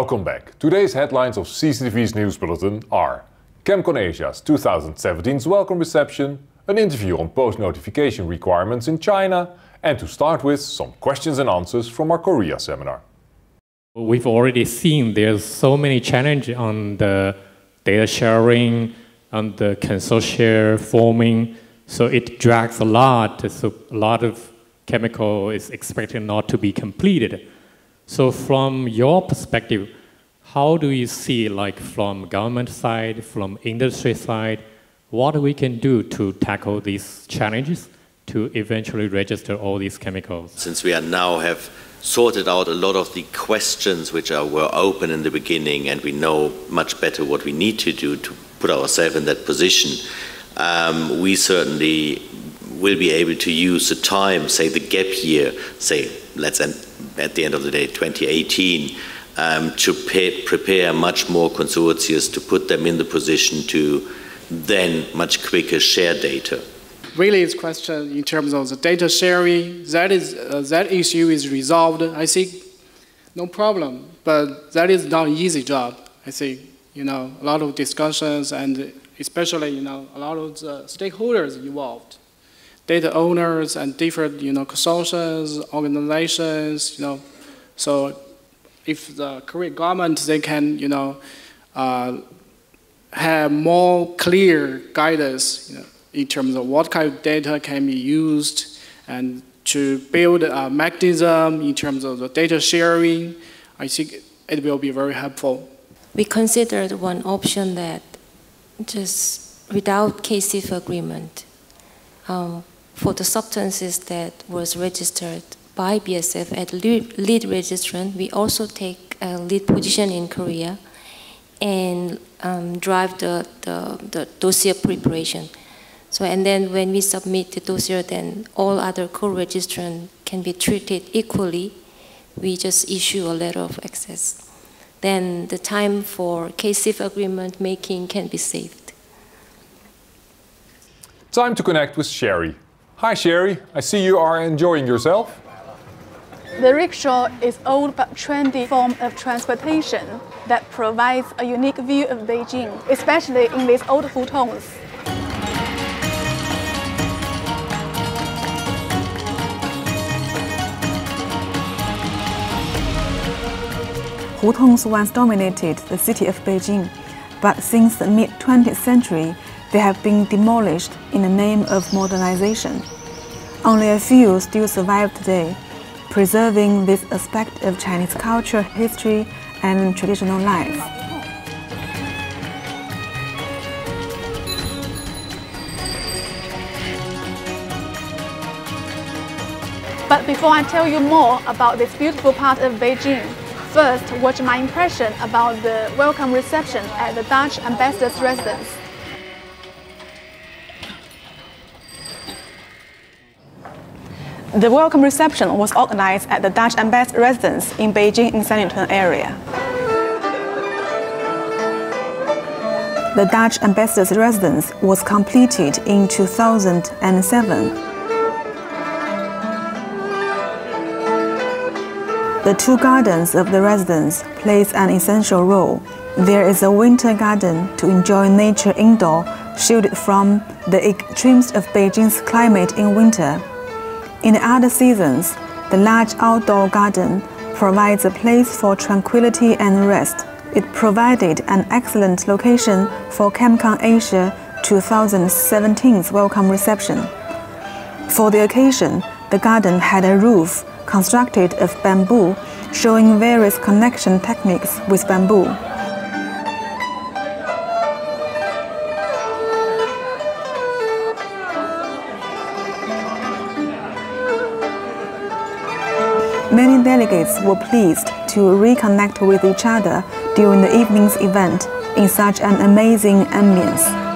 Welcome back. Today's headlines of CCTV's News Bulletin are Chemcon Asia's 2017's welcome reception, an interview on post-notification requirements in China, and to start with, some questions and answers from our Korea seminar. We've already seen there's so many challenges on the data sharing, on the consortia forming, so it drags a lot, so a lot of chemical is expected not to be completed. So from your perspective, how do you see, like from government side, from industry side, what we can do to tackle these challenges to eventually register all these chemicals? Since we are now have sorted out a lot of the questions which are, were open in the beginning and we know much better what we need to do to put ourselves in that position, um, we certainly will be able to use the time, say the gap year, say let's end at the end of the day 2018, um, to pay, prepare much more consortia to put them in the position to then much quicker share data. Really, it's question in terms of the data sharing. That is uh, that issue is resolved. I think no problem, but that is not an easy job. I think you know a lot of discussions and especially you know a lot of the stakeholders involved data owners and different you know consortiums, organizations, you know. So if the Korean government they can you know uh, have more clear guidance you know, in terms of what kind of data can be used and to build a mechanism in terms of the data sharing, I think it will be very helpful. We considered one option that just without KCF agreement, um, for the substances that was registered by BASF at lead, registrant, we also take a lead position in Korea and um, drive the, the, the, dossier preparation. So, and then when we submit the dossier, then all other co-registrants can be treated equally. We just issue a letter of access. Then the time for KCF agreement making can be saved. Time to connect with Cherry, Hi Cherry, I see you are enjoying yourself. The rickshaw is old but trendy form of transportation that provides a unique view of Beijing, especially in these old hutongs. Hutongs once dominated the city of Beijing, but since the mid-20th century, they have been demolished in the name of modernization. Only a few still survive today, preserving this aspect of Chinese culture, history, and traditional life. But before I tell you more about this beautiful part of Beijing, first watch my impression about the welcome reception at the Dutch ambassador's residence. The welcome reception was organized at the Dutch Embassy residence in Beijing in Sanlitun area. The Dutch ambassador's residence was completed in 2007. The two gardens of the residence plays an essential role. There is a winter garden to enjoy nature indoor, shielded from the extremes of Beijing's climate in winter in the other seasons, the large outdoor garden provides a place for tranquility and rest. It provided an excellent location for Chemcon Asia 2017's welcome reception. For the occasion, the garden had a roof constructed of bamboo, showing various connection techniques with bamboo. Many delegates were pleased to reconnect with each other during the evening's event in such an amazing ambience.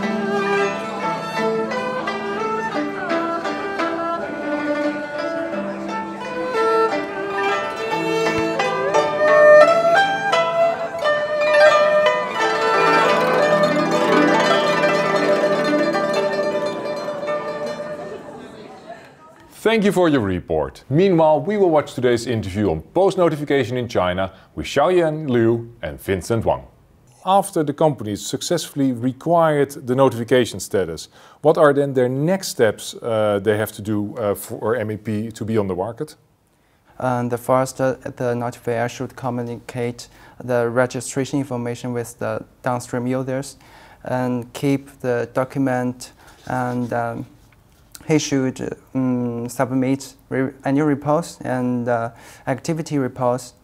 Thank you for your report. Meanwhile, we will watch today's interview on post-notification in China with Xiaojian Liu and Vincent Wang. After the companies successfully required the notification status, what are then their next steps uh, they have to do uh, for MEP to be on the market? And the first, uh, the notifier should communicate the registration information with the downstream users and keep the document and um, he should um, submit re annual reports and uh, activity reports.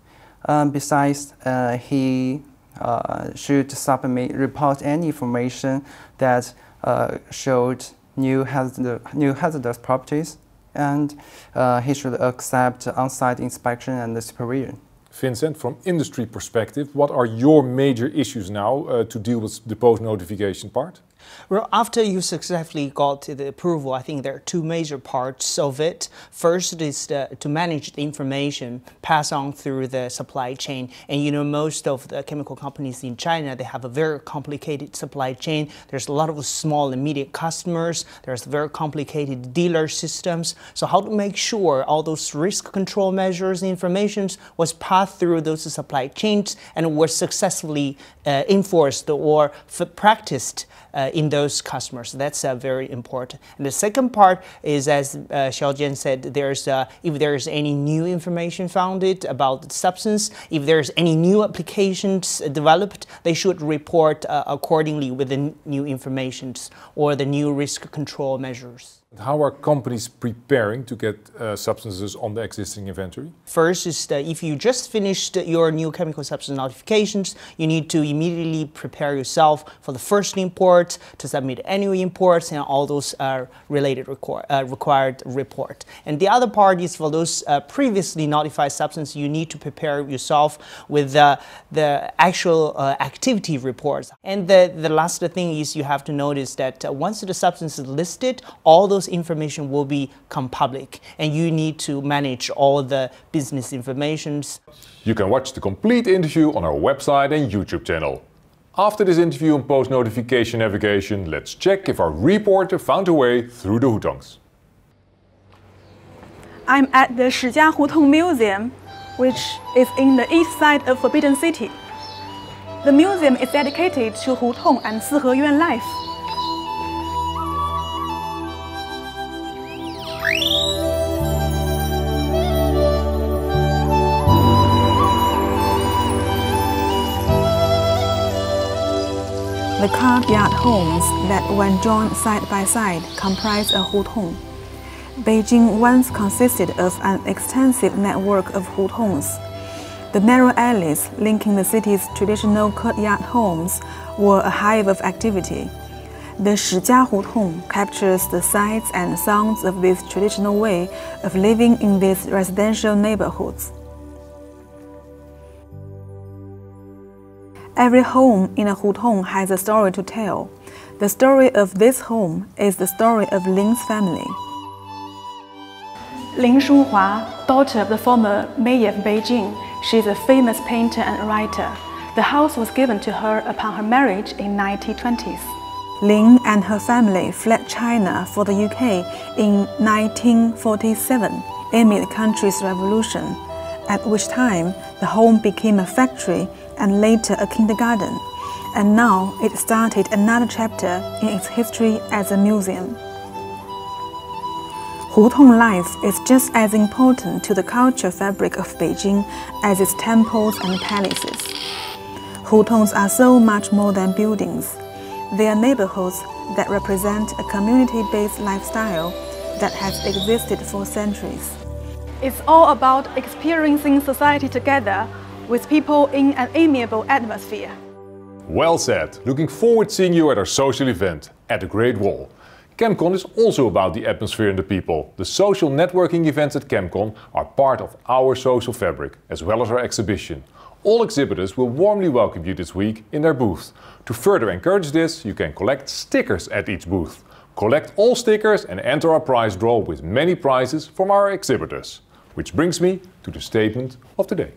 Um, besides, uh, he uh, should submit report any information that uh, showed new, hazard, new hazardous properties, and uh, he should accept on-site inspection and supervision. Vincent, from industry perspective, what are your major issues now uh, to deal with the post-notification part? Well, after you successfully got the approval, I think there are two major parts of it. First is the, to manage the information passed on through the supply chain. And you know, most of the chemical companies in China, they have a very complicated supply chain. There's a lot of small and medium customers. There's very complicated dealer systems. So how to make sure all those risk control measures, and information was passed through those supply chains and were successfully uh, enforced or practiced uh, in those customers. That's uh, very important. And the second part is, as uh, Xiaojian said, there's uh, if there is any new information founded about the substance, if there's any new applications developed, they should report uh, accordingly with the new information or the new risk control measures. How are companies preparing to get uh, substances on the existing inventory? First is that if you just finished your new chemical substance notifications, you need to immediately prepare yourself for the first import, to submit annual imports, and all those uh, related uh, required report. And the other part is for those uh, previously notified substances, you need to prepare yourself with the actual activity reports. And the, the last thing is you have to notice that once the substance is listed, all those those information will become public and you need to manage all the business informations. You can watch the complete interview on our website and YouTube channel. After this interview and post notification navigation, let's check if our reporter found a way through the hutongs. I'm at the Shijia Hutong Museum, which is in the east side of Forbidden City. The museum is dedicated to Hutong and Sihe Yuan life. The carved yard homes that when joined side by side comprise a hutong. Beijing once consisted of an extensive network of hutongs. The narrow alleys linking the city's traditional courtyard homes were a hive of activity. The Shijia Hutong captures the sights and sounds of this traditional way of living in these residential neighborhoods. Every home in a hutong has a story to tell. The story of this home is the story of Ling's family. Ling Shuhua, daughter of the former mayor of Beijing, she is a famous painter and writer. The house was given to her upon her marriage in 1920s. Ling and her family fled China for the UK in 1947 amid the country's revolution, at which time the home became a factory and later a kindergarten, and now it started another chapter in its history as a museum. Hutong life is just as important to the culture fabric of Beijing as its temples and palaces. Hutongs are so much more than buildings. They are neighborhoods that represent a community-based lifestyle that has existed for centuries. It's all about experiencing society together with people in an amiable atmosphere. Well said. Looking forward to seeing you at our social event at the Great Wall. ChemCon is also about the atmosphere and the people. The social networking events at ChemCon are part of our social fabric, as well as our exhibition. All exhibitors will warmly welcome you this week in their booth. To further encourage this, you can collect stickers at each booth. Collect all stickers and enter our prize draw with many prizes from our exhibitors. Which brings me to the statement of the day.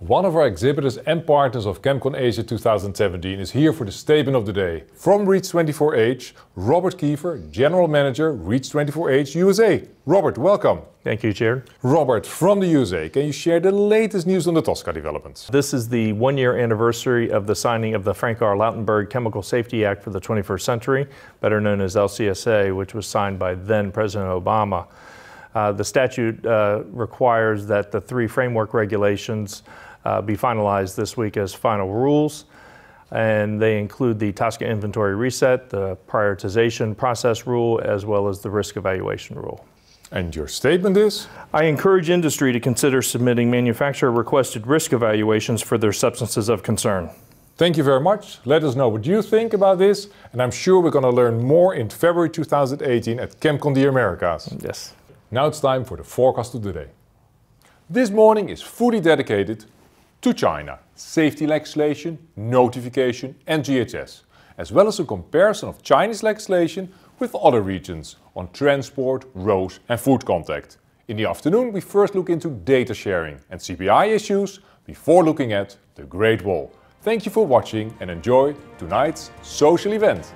One of our exhibitors and partners of ChemCon Asia 2017 is here for the statement of the day. From Reach24H, Robert Kiefer, General Manager, Reach24H USA. Robert, welcome. Thank you, Chair. Robert, from the USA, can you share the latest news on the TSCA developments? This is the one year anniversary of the signing of the Frank R. Lautenberg Chemical Safety Act for the 21st Century, better known as LCSA, which was signed by then President Obama. Uh, the statute uh, requires that the three framework regulations uh, be finalized this week as final rules. And they include the TSCA inventory reset, the prioritization process rule, as well as the risk evaluation rule. And your statement is? I encourage industry to consider submitting manufacturer requested risk evaluations for their substances of concern. Thank you very much. Let us know what you think about this, and I'm sure we're going to learn more in February 2018 at ChemCon the Americas. Yes. Now it's time for the forecast of the day. This morning is fully dedicated to China, safety legislation, notification and GHS, as well as a comparison of Chinese legislation with other regions on transport, road and food contact. In the afternoon we first look into data sharing and CPI issues before looking at the Great Wall. Thank you for watching and enjoy tonight's social event.